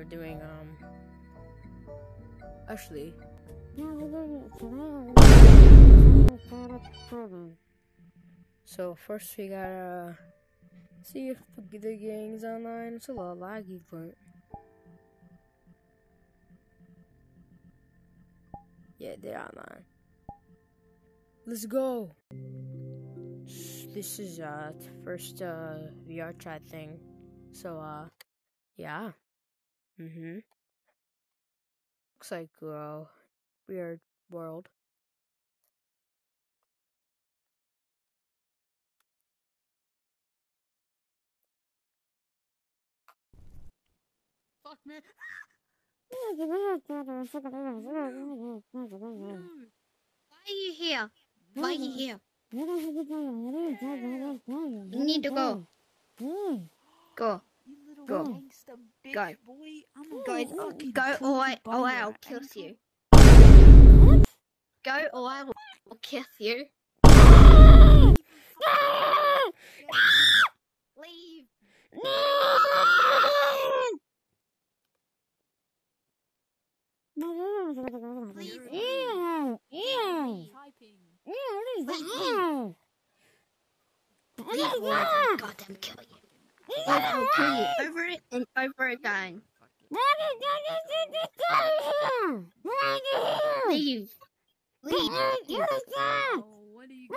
we're doing um. Actually. So first we gotta see if the gang's online. It's a little laggy, but yeah, they're online. Let's go. This is uh first uh VR chat thing. So uh yeah. Mhm. Looks like uh weird world. Fuck man. Why are you here? Why are you here? You need to go. Go. Go. Go. boy. I'm Go. gonna fucking Go choke or I, or I'll kiss you. Go or I will kiss you. Leave. Leave. Leave will goddamn kill you. Or I will kill you over it and over again. Leave. Leave. Oh, what are you